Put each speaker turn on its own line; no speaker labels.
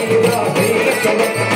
Hey, bro, hey,